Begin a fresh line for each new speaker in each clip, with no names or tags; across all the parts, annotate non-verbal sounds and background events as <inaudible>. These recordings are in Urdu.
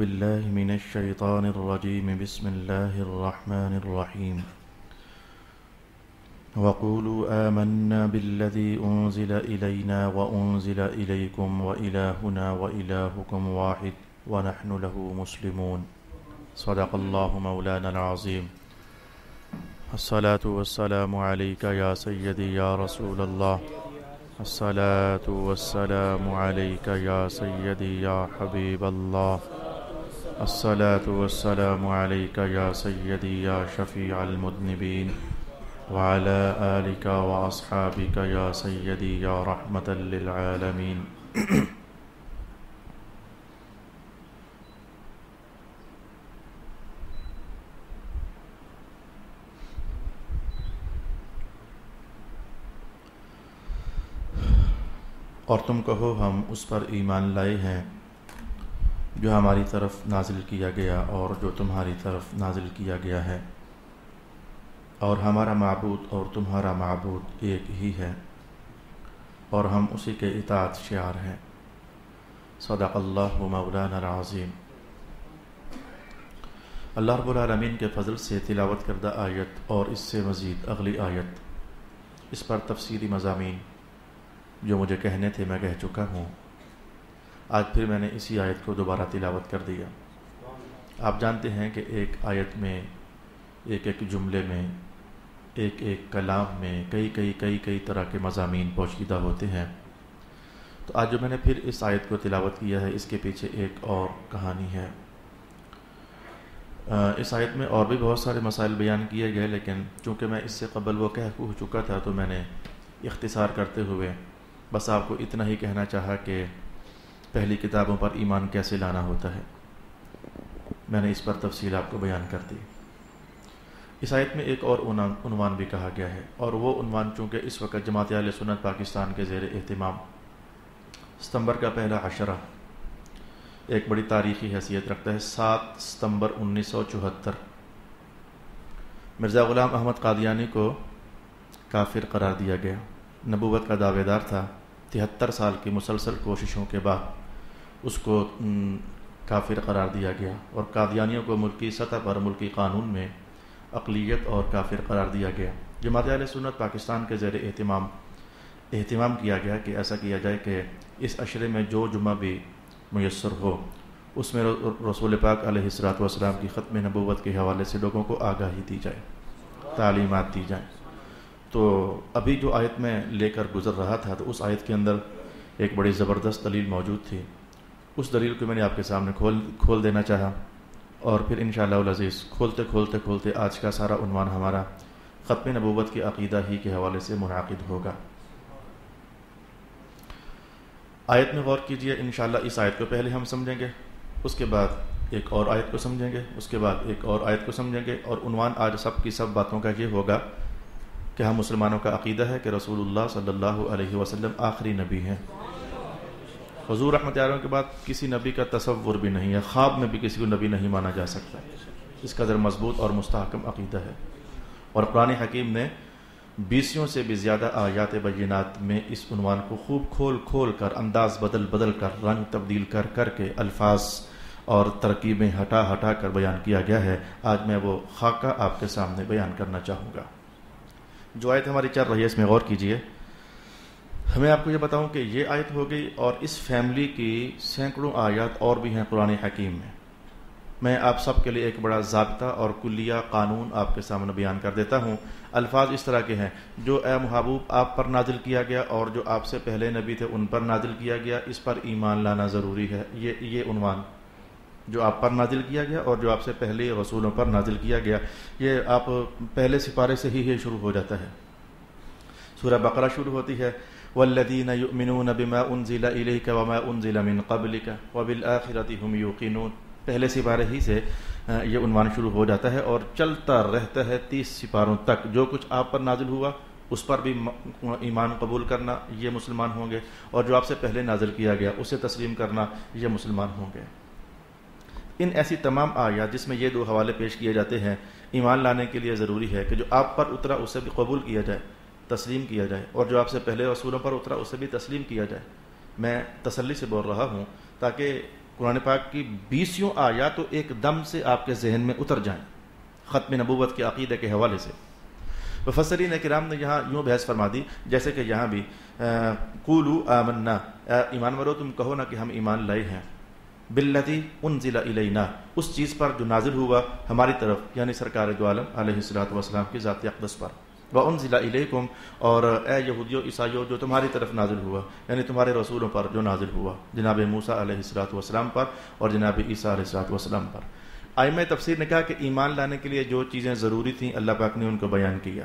بالله من الشيطان الرجيم. بسم الله الرحمن الرحيم. وقولوا آمنا بالذي أنزل إلينا وأنزل إليكم وإلهنا وإلهكم واحد ونحن له مسلمون. صدق الله مولانا العظيم. الصلاة والسلام عليك يا سيدي يا رسول الله. الصلاة والسلام عليك يا سيدي يا حبيب الله. الصلاة والسلام عليك يا سيدي يا شفيع المذنبين وعلى آلك وأصحابك يا سيدي يا رحمة للعالمين. اور تم کہو ہم اس پر ایمان لائے ہیں جو ہماری طرف نازل کیا گیا اور جو تمہاری طرف نازل کیا گیا ہے۔ اور ہمارا معبود اور تمہارا معبود ایک ہی ہے۔ اور ہم اسی کے اطاعت شعار ہیں۔ صدق اللہ مولانا العظیم۔ اللہ رب العالمین کے فضل سے تلاوت کردہ آیت اور اس سے مزید اگلی آیت۔ اس پر تفصیلی مضامین جو مجھے کہنے تھے میں کہہ چکا ہوں۔ آج پھر میں نے اسی آیت کو دوبارہ تلاوت کر دیا۔ آپ جانتے ہیں کہ ایک آیت میں، ایک ایک جملے میں، ایک ایک کلام میں کئی کئی کئی کئی طرح کے مضامین پوشیدہ ہوتے ہیں۔ تو آج جو میں نے پھر اس آیت کو تلاوت کیا ہے، اس کے پیچھے ایک اور کہانی ہے۔ اس آیت میں اور بھی بہت سارے مسائل بیان کیے گئے، لیکن چونکہ میں اس سے قبل وہ کہہ ہو چکا تھا، تو میں نے اختصار کرتے ہوئے بس آپ کو اتنا ہی کہنا چاہا کہ پہلی کتابوں پر ایمان کیسے لانا ہوتا ہے؟ میں نے اس پر تفصیل آپ کو بیان کر دی۔ اس آیت میں ایک اور عنوان بھی کہا گیا ہے، اور وہ عنوان چونکہ اس وقت جماعت علیہ سنت پاکستان کے زیر اہتمام۔ ستمبر کا پہلا عشرہ۔ ایک بڑی تاریخی حیثیت رکھتا ہے، سات ستمبر انیس سو چوہتر۔ مرزا غلام احمد قادیانی کو کافر قرار دیا گیا۔ نبوت کا دعوے دار تھا، تہتر سال کی مسلسل کوششوں کے بعد۔ اس کو کافر قرار دیا گیا اور قادیانیوں کو ملکی سطح پر ملکی قانون میں اقلیت اور کافر قرار دیا گیا۔ جماعت علیہ سنت پاکستان کے زیر اہتمام اہتمام کیا گیا کہ ایسا کیا جائے کہ اس عشرے میں جو جمعہ بھی میسر ہو، اس میں رسول پاک علیہ السلاۃ والسلام کی ختم نبوت کے حوالے سے لوگوں کو آگاہی دی جائے، تعلیمات دی جائیں۔ تو ابھی جو آیت میں لے کر گزر رہا تھا تو اس آیت کے اندر ایک بڑی زبردست دلیل موجود تھی۔ اس دلیل کو میں نے آپ کے سامنے کھول کھول دینا چاہا اور پھر انشاءاللہ العزیز کھولتے کھولتے کھولتے آج کا سارا عنوان ہمارا ختم نبوت کی عقیدہ ہی کے حوالے سے منعقد ہوگا۔ آیت میں غور کیجیے، انشاءاللہ اس آیت کو پہلے ہم سمجھیں گے، اس کے بعد ایک اور آیت کو سمجھیں گے، اس کے بعد ایک اور آیت کو سمجھیں گے اور عنوان آج سب کی سب باتوں کا یہ ہوگا کہ ہم مسلمانوں کا عقیدہ ہے کہ رسول اللہ صلی اللہ علیہ وسلم آخری نبی ہیں۔ حضور رحمت عالم کے بعد کسی نبی کا تصور بھی نہیں ہے، خواب میں بھی کسی کو نبی نہیں مانا جا سکتا۔ اس قدر مضبوط اور مستحکم عقیدہ ہے۔ اور قرآن حکیم نے بیسیوں سے بھی زیادہ آیات بینات میں اس عنوان کو خوب کھول کھول کر، انداز بدل بدل کر، رنگ تبدیل کر کر کے الفاظ اور ترکیبیں ہٹا ہٹا کر بیان کیا گیا ہے۔ آج میں وہ خاکہ آپ کے سامنے بیان کرنا چاہوں گا۔ جو آیت ہماری چل رہی ہے، اس میں غور کیجیے۔ ہمیں آپ کو یہ بتاؤں کہ یہ آیت ہو گئی اور اس فیملی کی سینکڑوں آیات اور بھی ہیں قرآن حکیم میں۔ میں آپ سب کے لیے ایک بڑا ضابطہ اور کلیہ قانون آپ کے سامنے بیان کر دیتا ہوں۔ الفاظ اس طرح کے ہیں۔ جو اے محبوب آپ پر نازل کیا گیا اور جو آپ سے پہلے نبی تھے ان پر نازل کیا گیا، اس پر ایمان لانا ضروری ہے۔ یہ یہ عنوان۔ جو آپ پر نازل کیا گیا اور جو آپ سے پہلے رسولوں پر نازل کیا گیا، یہ آپ پہلے سپارے سے ہی یہ شروع ہو جاتا ہے۔ سورہ بقرہ شروع ہوتی ہے۔ والذین یؤمنون بما انزل الیک وما انزل من قبلک وبالآخرۃ هم یوقنون۔ پہلے سپارے ہی سے یہ عنوان شروع ہو جاتا ہے اور چلتا رہتا ہے تیس سپاروں تک۔ جو کچھ آپ پر نازل ہوا، اس پر بھی ایمان قبول کرنا، یہ مسلمان ہوں گے۔ اور جو آپ سے پہلے نازل کیا گیا، اسے تسلیم کرنا، یہ مسلمان ہوں گے۔ ان ایسی تمام آیات جس میں یہ دو حوالے پیش کیے جاتے ہیں، ایمان لانے کے لیے ضروری ہے کہ جو آپ پر اترا، اسے بھی قبول کیا جائے۔ تسلیم کیا جائے اور جو آپ سے پہلے رسولوں پر اترا اسے بھی تسلیم کیا جائے میں تسلی سے بول رہا ہوں تاکہ قرآن پاک کی بیسیوں آیا تو ایک دم سے آپ کے ذہن میں اتر جائیں ختم نبوت کے عقیدے کے حوالے سے۔ مفسرین کرام نے یہاں یوں بحث فرما دی، جیسے کہ یہاں بھی کولو آمنا ایمان ورو تم کہو نا کہ ہم ایمان لائے ہیں۔ بلتی ان ضلع علینا اس چیز پر جو نازل ہوا ہماری طرف یعنی سرکار جو عالم علیہ السلاۃ والسلام کی ذات اقدس پر۔ ان ضلع علیکم اور اے یہودیو، عیسائیو، جو تمہاری طرف نازل ہوا یعنی تمہارے رسولوں پر جو نازل ہوا، جناب موسا علیہ السلاۃ والسلام پر اور جناب عیسیٰ علیہ السلاۃ والسلام پر۔ آئمہ تفسیر نے کہا کہ ایمان لانے کے لیے جو چیزیں ضروری تھیں، اللہ پاک نے ان کو بیان کیا۔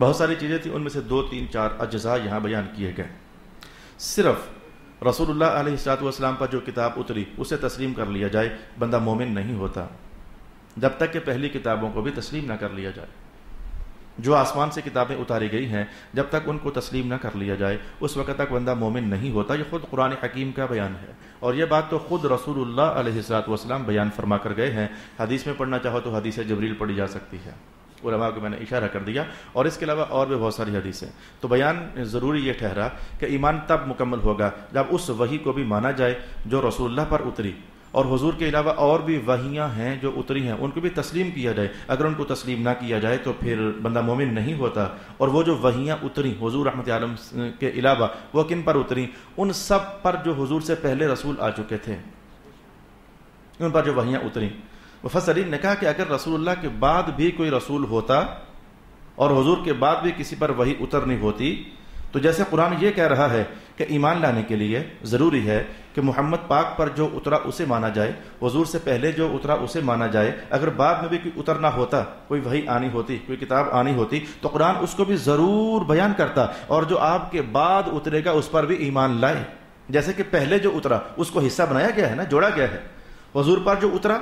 بہت ساری چیزیں تھیں، ان میں سے دو، تین، چار اجزاء یہاں بیان کیے گئے۔ صرف رسول اللہ علیہ السلاط والسلام پر جو کتاب اتری، اسے تسلیم کر لیا جائے، بندہ مومن نہیں ہوتا، جب تک کہ پہلی کتابوں کو بھی تسلیم نہ کر لیا جائے۔ جو آسمان سے کتابیں اتاری گئی ہیں، جب تک ان کو تسلیم نہ کر لیا جائے، اس وقت تک بندہ مومن نہیں ہوتا۔ یہ خود قرآن حکیم کا بیان ہے۔ اور یہ بات تو خود رسول اللہ علیہ السلاط والسلام بیان فرما کر گئے ہیں۔ حدیث میں پڑھنا چاہو تو حدیث جبریل پڑھی جا سکتی ہے۔ علماء کو میں نے اشارہ کر دیا۔ اور اس کے علاوہ اور بھی بہت ساری حدیثیں۔ تو بیان ضروری یہ ٹھہرا کہ ایمان تب مکمل ہوگا جب اس وہی کو بھی مانا جائے جو رسول اللہ پر اتری۔ اور حضور کے علاوہ اور بھی وہیاں ہیں جو اتری ہیں، ان کو بھی تسلیم کیا جائے۔ اگر ان کو تسلیم نہ کیا جائے تو پھر بندہ مومن نہیں ہوتا۔ اور وہ جو وہیاں اتری، حضور رحمت عالم کے علاوہ وہ کن پر اتری؟ ان سب پر جو حضور سے پہلے رسول آ چکے تھے۔ ان پر جو وہیاں اتری۔ مفسرین نے کہا کہ اگر رسول اللہ کے بعد بھی کوئی رسول ہوتا اور حضور کے بعد بھی کسی پر وہی اترنی ہوتی، تو جیسے قرآن یہ کہہ رہا ہے کہ ایمان لانے کے لیے ضروری ہے کہ محمد پاک پر جو اترا اسے مانا جائے، حضور سے پہلے جو اترا اسے مانا جائے، اگر بعد میں بھی کوئی اترنا ہوتا، کوئی وہی آنی ہوتی، کوئی کتاب آنی ہوتی، تو قرآن اس کو بھی ضرور بیان کرتا اور جو آپ کے بعد اترے گا اس پر بھی ایمان لائے۔ جیسے کہ پہلے جو اترا، اس کو حصہ بنایا گیا ہے نا، جوڑا گیا ہے۔ حضور پر جو اترا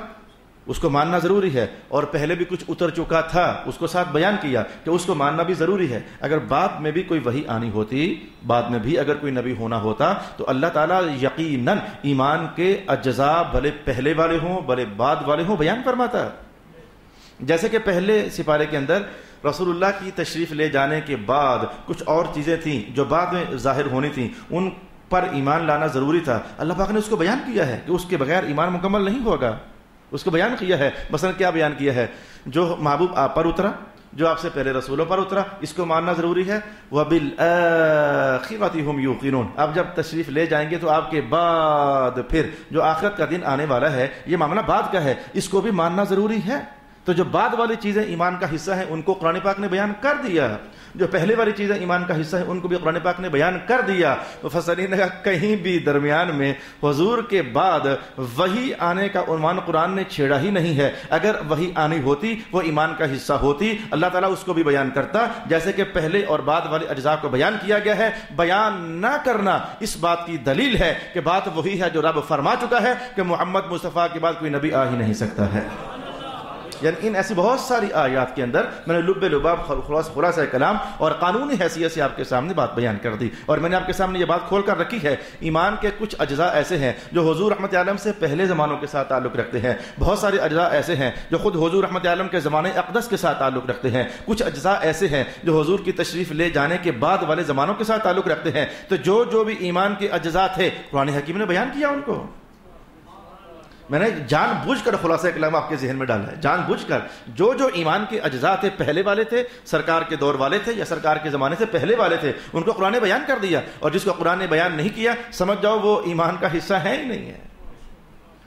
اس کو ماننا ضروری ہے اور پہلے بھی کچھ اتر چکا تھا، اس کو ساتھ بیان کیا کہ اس کو ماننا بھی ضروری ہے۔ اگر بعد میں بھی کوئی وہی آنی ہوتی، بعد میں بھی اگر کوئی نبی ہونا ہوتا، تو اللہ تعالیٰ یقیناً ایمان کے اجزاء بھلے پہلے والے ہوں، بھلے بعد والے ہوں بیان فرماتا۔ جیسے کہ پہلے سپارے کے اندر رسول اللہ کی تشریف لے جانے کے بعد کچھ اور چیزیں تھیں جو بعد میں ظاہر ہونی تھیں، ان پر ایمان لانا ضروری تھا۔ اللہ پاک نے اس کو بیان کیا ہے کہ اس کے بغیر ایمان مکمل نہیں ہوگا۔ اس کو بیان کیا ہے؟ مثلا کیا بیان کیا ہے؟ جو محبوب آپ پر اترا، جو آپ سے پہلے رسولوں پر اترا، اس کو ماننا ضروری ہے۔ وہ بل آپ جب تشریف لے جائیں گے تو آپ کے بعد پھر جو آخرت کا دن آنے والا ہے، یہ معاملہ بعد کا ہے۔ اس کو بھی ماننا ضروری ہے۔ تو جو بعد والی چیزیں ایمان کا حصہ ہیں، ان کو قرآن پاک نے بیان کر دیا۔ جو پہلے والی چیزیں ایمان کا حصہ ہے ان کو بھی قرآن پاک نے بیان کر دیا۔ فسرین کا کہیں بھی درمیان میں حضور کے بعد وہی آنے کا عنوان قرآن نے چھیڑا ہی نہیں ہے۔ اگر وہی آنی ہوتی، وہ ایمان کا حصہ ہوتی۔ اللہ تعالیٰ اس کو بھی بیان کرتا۔ جیسے کہ پہلے اور بعد والے اجزاء کو بیان کیا گیا ہے۔ بیان نہ کرنا اس بات کی دلیل ہے کہ بات وہی ہے جو رب فرما چکا ہے کہ محمد مصطفیٰ کے بعد کوئی نبی آ ہی نہیں سکتا ہے۔ یعنی ان ایسی بہت ساری آیات کے اندر میں نے لب لباب خلاص خلاصہ کلام اور قانونی حیثیت سے آپ کے سامنے بات بیان کر دی اور میں نے آپ کے سامنے یہ بات کھول کر رکھی ہے ایمان کے کچھ اجزاء ایسے ہیں جو حضور رحمت عالم سے پہلے زمانوں کے ساتھ تعلق رکھتے ہیں بہت سارے اجزاء ایسے ہیں جو خود حضور رحمت عالم کے زمانے اقدس کے ساتھ تعلق رکھتے ہیں کچھ اجزاء ایسے ہیں جو حضور کی تشریف لے جانے کے بعد والے زمانوں کے ساتھ تعلق رکھتے ہیں تو جو جو بھی ایمان کے اجزاء تھے قرآن حکیم نے بیان کیا ان کو میں نے جان بوجھ کر خلاصہ کلام آپ کے ذہن میں ڈالا ہے۔ جان بوجھ کر جو جو ایمان کے اجزاء تھے، پہلے والے تھے، سرکار کے دور والے تھے یا سرکار کے زمانے سے پہلے والے تھے، ان کو قرآن بیان کر دیا اور جس کو قرآن نے بیان نہیں کیا، سمجھ جاؤ وہ ایمان کا حصہ ہے ہی نہیں ہے۔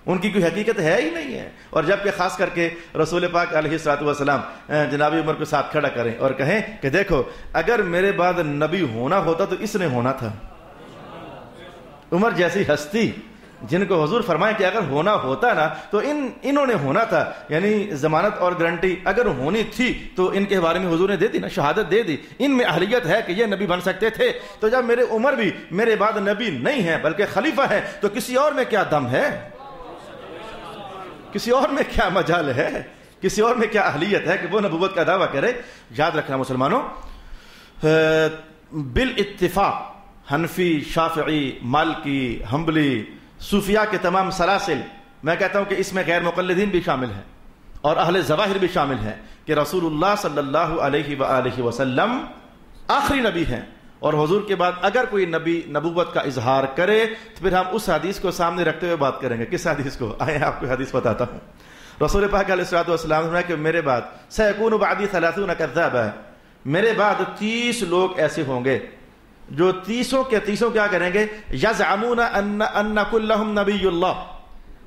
ان کی کوئی حقیقت ہے ہی نہیں ہے۔ اور جبکہ خاص کر کے رسول پاک علیہ السلاط والسلام جنابی عمر کو ساتھ کھڑا کریں اور کہیں کہ دیکھو، اگر میرے بعد نبی ہونا ہوتا تو اس نے ہونا تھا۔ عمر جیسی ہستی جن کو حضور فرمائے کہ اگر ہونا ہوتا نا، تو ان، انہوں نے ہونا تھا۔ یعنی ضمانت اور گارنٹی اگر ہونی تھی، تو ان کے بارے میں حضور نے دے دی نا، شہادت دے دی۔ ان میں اہلیت ہے کہ یہ نبی بن سکتے تھے۔ تو جب میرے عمر بھی میرے بعد نبی نہیں ہے، بلکہ خلیفہ ہے، تو کسی اور میں کیا دم ہے؟ کسی اور میں کیا مجال ہے؟ کسی اور میں کیا اہلیت ہے کہ وہ نبوت کا دعویٰ کرے؟ یاد رکھنا مسلمانوں بال اتفاق حنفی، شافعی، مالکی، حنبلی صوفیہ کے تمام سلاسل، میں کہتا ہوں کہ اس میں غیر مقلدین بھی شامل ہیں اور اہل ظواہر بھی شامل ہیں کہ رسول اللہ صلی اللہ علیہ وآلہ وسلم آخری نبی ہیں اور حضور کے بعد اگر کوئی نبی نبوت کا اظہار کرے تو پھر ہم اس حدیث کو سامنے رکھتے ہوئے بات کریں گے۔ کس حدیث کو؟ آئے آپ کو حدیث بتاتا ہوں۔ رسول پاک علیہ السلاۃ والسلام کہ میرے بعد سیکون بعدی ثلاثون کذاب ہے میرے بعد تیس لوگ ایسے ہوں گے جو تیسوں کے تیسوں کیا کریں گے؟ یزعمون ان ان کلہم نبی اللہ۔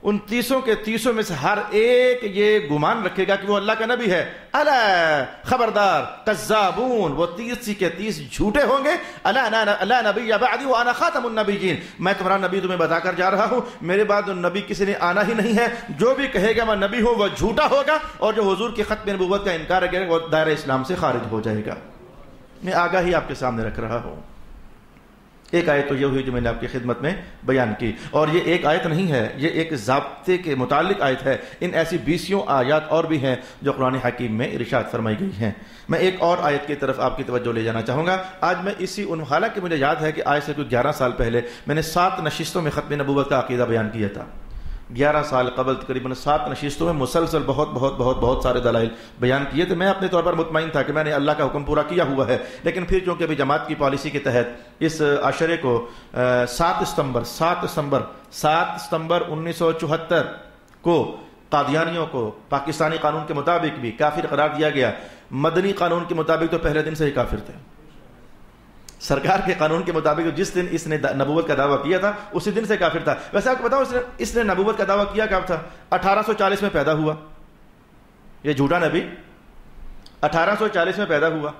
ان تیسوں کے تیسوں میں سے ہر ایک یہ گمان رکھے گا کہ وہ اللہ کا نبی ہے۔ اللہ خبردار، قذابون۔ وہ تیس کے تیس جھوٹے ہوں گے۔ اللہ نبی بعدی وانا خاتم النبیین۔ میں تمہارا نبی تمہیں بتا کر جا رہا ہوں۔ میرے بعد نبی کسی نے آنا ہی نہیں ہے۔ جو بھی کہے گا میں نبی ہوں، وہ جھوٹا ہوگا۔ اور جو حضور کی ختم نبوت کا انکار کرے گا، وہ دائرہ اسلام سے خارج ہو جائے گا۔ میں آگاہی آپ کے سامنے رکھ رہا ہوں۔ ایک آیت تو یہ ہوئی جو میں نے آپ کی خدمت میں بیان کی۔ اور یہ ایک آیت نہیں ہے، یہ ایک ضابطے کے متعلق آیت ہے۔ ان ایسی بیسیوں آیات اور بھی ہیں جو قرآن حکیم میں ارشاد فرمائی گئی ہیں۔ میں ایک اور آیت کی طرف آپ کی توجہ لے جانا چاہوں گا۔ آج میں اسی ان حالانکہ مجھے یاد ہے کہ آج سے کوئی گیارہ سال پہلے میں نے سات نشستوں میں ختم نبوت کا عقیدہ بیان کیا تھا۔ گیارہ سال قبل تقریباً سات نشستوں میں مسلسل بہت بہت بہت بہت سارے دلائل بیان کیے تھے۔ میں اپنے طور پر مطمئن تھا کہ میں نے اللہ کا حکم پورا کیا ہوا ہے، لیکن پھر چونکہ ابھی جماعت کی پالیسی کے تحت اس عشرے کو سات ستمبر سات ستمبر سات ستمبر انیس سو چوہتر کو قادیانیوں کو، پاکستانی قانون کے مطابق بھی کافر قرار دیا گیا۔ مدنی قانون کے مطابق تو پہلے دن سے ہی کافر تھے۔ سرکار کے قانون کے مطابق جس دن اس نے نبوت کا دعویٰ کیا تھا، اسی دن سے کافر تھا۔ ویسے آپ کو بتاؤ اس نے نبوت کا دعویٰ کیا کب تھا؟ اٹھارہ سو چالیس میں پیدا ہوا۔ یہ جھوٹا نبی۔ اٹھارہ سو چالیس میں پیدا ہوا۔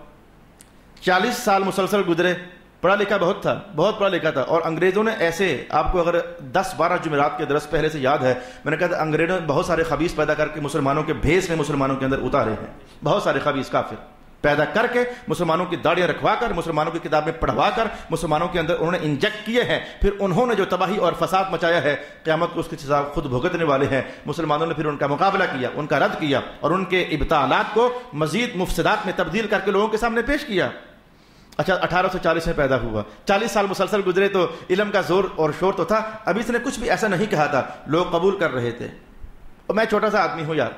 چالیس سال مسلسل گزرے۔ پڑھا لکھا بہت تھا، بہت پڑھا لکھا تھا۔ اور انگریزوں نے ایسے، آپ کو اگر دس بارہ جمعرات کے درس پہلے سے یاد ہے، میں نے کہا تھا، انگریزوں نے بہت سارے خبیص پیدا کر کے مسلمانوں کے بھیس میں مسلمانوں کے اندر اتارے ہیں۔ بہت سارے خبیص کافر۔ پیدا کر کے مسلمانوں کی داڑیاں رکھوا کر، مسلمانوں کی کتابیں پڑھوا کر، مسلمانوں کے اندر انہوں نے انجیکٹ کیے ہیں، پھر انہوں نے جو تباہی اور فساد مچایا ہے، قیامت کو اس کی سزا خود بھگتنے والے ہیں۔ مسلمانوں نے پھر ان کا مقابلہ کیا، ان کا رد کیا اور ان کے ابتالات کو مزید مفسدات میں تبدیل کر کے لوگوں کے سامنے پیش کیا۔ اچھا اٹھارہ سو چالیس میں پیدا ہوا۔ چالیس سال مسلسل گزرے تو علم کا زور اور شور تو تھا ابھی اس نے کچھ بھی ایسا نہیں کہا تھا۔ لوگ قبول کر رہے تھے۔ اور میں چھوٹا سا آدمی ہوں یار۔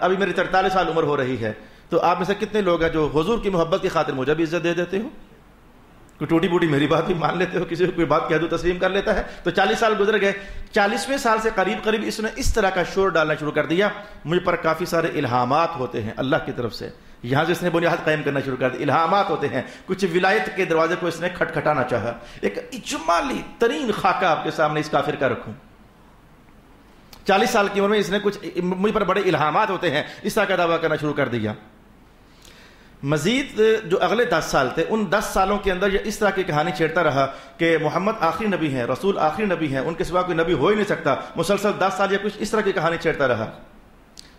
ابھی میری ترتالیس سال عمر ہو رہی ہے۔ تو آپ میں سے کتنے لوگ ہیں جو حضور کی محبت کی خاطر مجھے بھی عزت دے دیتے ہو؟ کوئی ٹوٹی بوٹی میری بات بھی مان لیتے ہو؟ کسی کو کوئی بات کہہ دو تسلیم کر لیتا ہے؟ تو چالیس سال گزر گئے، چالیسویں سال سے قریب قریب اس نے اس طرح کا شور ڈالنا شروع کر دیا۔ مجھ پر کافی سارے الہامات ہوتے ہیں اللہ کی طرف سے۔ یہاں سے اس نے بنیاد قائم کرنا شروع کر دیا الہامات ہوتے ہیں۔ کچھ ولایت کے دروازے کو اس نے کھٹکھٹانا چاہا۔ ایک اجمالی ترین خاکہ آپ کے سامنے اس کافر کا رکھوں۔ چالیس سال کی عمر میں اس نے کچھ مجھ پر بڑے الہامات ہوتے ہیں۔ اس طرح کا دعویٰ کرنا شروع کر دیا۔ مزید جو اگلے دس سال تھے، ان دس سالوں کے اندر یہ اس طرح کی کہانی چھیڑتا رہا کہ محمد آخری نبی ہیں، رسول آخری نبی ہیں، ان کے سوا کوئی نبی ہو ہی نہیں سکتا۔ مسلسل دس سال یا کچھ اس طرح کی کہانی چھیڑتا رہا۔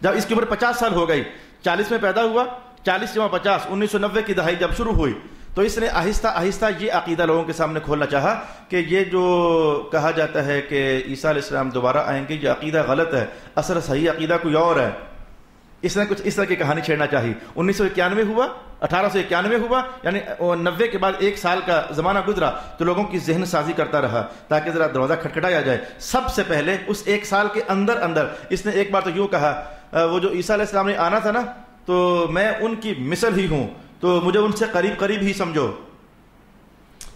جب اس کی عمر پچاس سال ہو گئی، چالیس میں پیدا ہوا، چالیس جمع پچاس، انیس سو نبے کی دہائی جب شروع ہوئی، تو اس نے آہستہ آہستہ یہ عقیدہ لوگوں کے سامنے کھولنا چاہا کہ یہ جو کہا جاتا ہے کہ عیسیٰ علیہ السلام دوبارہ آئیں گے، یہ عقیدہ غلط ہے، اصل صحیح عقیدہ کوئی اور ہے۔ اس نے کچھ اس طرح کی کہانی چھیڑنا چاہی انیس سو اکیانوے ہوا، اٹھارہ سو اکیانوے ہوا یعنی نوے کے بعد ایک سال کا زمانہ گزرا تو لوگوں کی ذہن سازی کرتا رہا تاکہ ذرا دروازہ کھٹکھٹایا جائے۔ سب سے پہلے اس ایک سال کے اندر اندر اس نے ایک بار تو یوں کہا وہ جو عیسیٰ علیہ السلام نے آنا تھا نا، تو میں ان کی مثل ہی ہوں، تو مجھے ان سے قریب قریب ہی سمجھو۔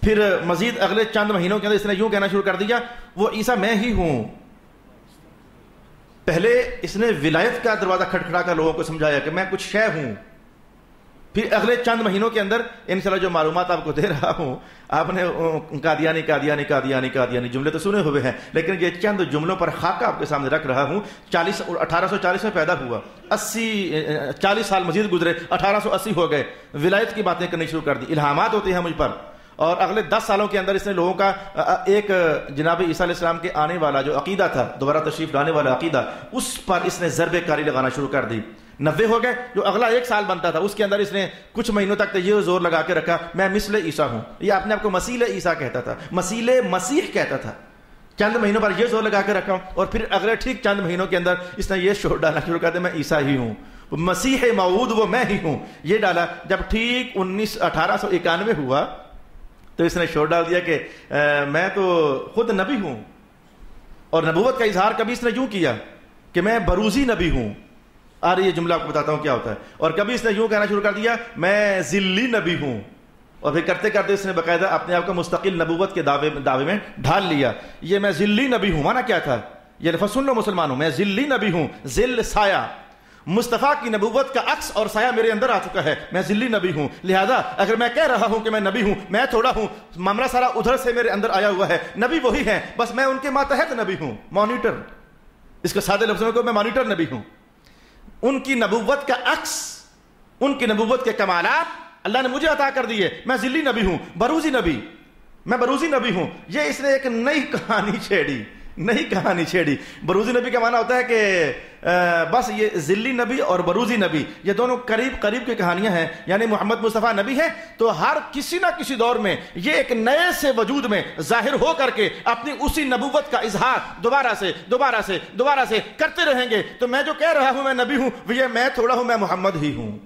پھر مزید اگلے چند مہینوں کے اندر اس نے یوں کہنا شروع کر دیا، وہ عیسیٰ میں ہی ہوں۔ پہلے اس نے ولایت کا دروازہ کھٹکھڑا کر لوگوں کو سمجھایا کہ میں کچھ شے ہوں۔ پھر اگلے چند مہینوں کے اندر ان شاء اللہ جو معلومات آپ کو دے رہا ہوں، آپ نے قادیانی قادیانی قادیانی قادیانی جملے تو سنے ہوئے ہیں، لیکن یہ چند جملوں پر خاکہ آپ کے سامنے رکھ رہا ہوں۔ چالیس اٹھارہ سو چالیس میں پیدا ہوا۔ اسی، چالیس سال مزید گزرے، اٹھارہ سو اسی ہو گئے۔ ولایت کی باتیں کرنی شروع کر دی۔ الہامات ہوتے ہیں مجھ پر۔ اور اگلے دس سالوں کے اندر اس نے لوگوں کا ایک جناب عیسیٰ علیہ السلام کے آنے والا جو عقیدہ تھا، دوبارہ تشریف لانے والا عقیدہ، اس پر اس نے ضرب کاری لگانا شروع کر دی۔ نوے ہو گئے، جو اگلا ایک سال بنتا تھا، اس کے اندر اس نے کچھ مہینوں تک یہ زور لگا کے رکھا، میں مثل عیسیٰ ہوں۔ یہ اپنے آپ کو مسیل عیسیٰ کہتا تھا مسیل مسیح کہتا تھا۔ چند مہینوں پر یہ زور لگا کے رکھا اور پھر اگلے ٹھیک چند مہینوں کے اندر اس نے یہ شور ڈالنا شروع کر دیا، میں عیسیٰ ہی ہوں۔ مسیح معود وہ میں ہی ہوں۔ یہ ڈالا، جب ٹھیک انیس، اٹھارہ سو اکانوے ہوا تو اس نے شور ڈال دیا کہ میں تو خود نبی ہوں اور نبوت کا اظہار کبھی اس نے یوں کیا کہ میں بروزی نبی ہوں. آ رہی یہ جملہ آپ کو بتاتا ہوں کیا ہوتا ہے۔ اور کبھی اس نے یوں کہنا شروع کر دیا، میں ذلی نبی ہوں. اور پھر کرتے کرتے اس نے باقاعدہ اپنے آپ کو مستقل نبوت کے دعوے دعوے میں ڈھال لیا۔ یہ میں ذلی نبی ہوں، مانا کیا تھا؟ یہ لفظ سن لو مسلمان ہوں میں ذلی نبی ہوں، ذل سایہ۔ مصطفیٰ کی نبوت کا عکس اور سایہ میرے اندر آ چکا ہے۔ میں ذلی نبی ہوں۔ لہذا اگر میں کہہ رہا ہوں کہ میں نبی ہوں، میں تھوڑا ہوں معاملہ سارا ادھر سے میرے اندر آیا ہوا ہے۔ نبی وہی ہے بس میں ان کے ماتحت نبی ہوں۔ مانیٹر اس کے سادے لفظوں کو میں مانیٹر نبی ہوں۔ ان کی نبوت کا عکس، ان کی نبوت کے کمالات اللہ نے مجھے عطا کر دیے۔ میں ذلی نبی ہوں، بروزی نبی۔ میں بروزی نبی ہوں۔ یہ اس نے ایک نئی کہانی چھیڑی۔ نئی کہانی چھیڑی۔ بروزی نبی کا معنی ہوتا ہے کہ بس یہ ذلی نبی اور بروزی نبی، یہ دونوں قریب قریب کی کہانیاں ہیں۔ یعنی محمد مصطفیٰ نبی ہے تو ہر کسی نہ کسی دور میں یہ ایک نئے سے وجود میں ظاہر ہو کر کے اپنی اسی نبوت کا اظہار دوبارہ سے دوبارہ سے دوبارہ سے کرتے رہیں گے۔ تو میں جو کہہ رہا ہوں، میں نبی ہوں یہ میں تھوڑا ہوں، میں محمد ہی ہوں۔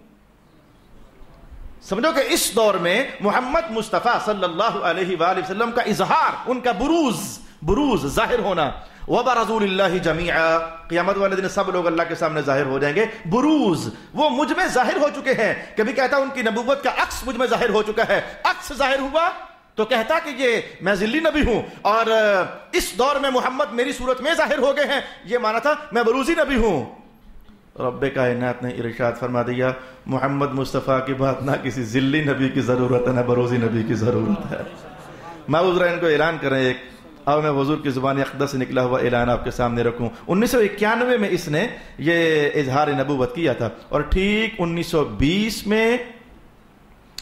سمجھو کہ اس دور میں محمد مصطفیٰ صلی اللہ علیہ وآلہ وسلم کا اظہار، ان کا بروز بروز ظاہر ہونا۔ وبا رضول اللہ جمیعا قیامت والے دن سب لوگ اللہ کے سامنے ظاہر ہو جائیں گے۔ بروز، وہ مجھ میں ظاہر ہو چکے ہیں۔ کبھی کہتا ان کی نبوت کا عکس مجھ میں ظاہر ہو چکا ہے۔ عکس ظاہر ہوا؟ تو کہتا کہ یہ میں ذلی نبی ہوں اور اس دور میں محمد میری صورت میں ظاہر ہو گئے ہیں۔ یہ مانا تھا میں بروزی نبی ہوں۔ رب کائنات نے ارشاد فرما دیا، محمد مصطفیٰ کی بات نہ کسی ذلی نبی کی ضرورت ہے، نہ بروزی نبی کی ضرورت ہے۔ میں ان کو اعلان کریں، ایک اب میں حضور کی زبان اقدس سے نکلا ہوا اعلان آپ کے سامنے رکھوں۔ انیس سو اکیانوے میں اس نے یہ اظہار نبوت کیا تھا اور ٹھیک انیس سو بیس میں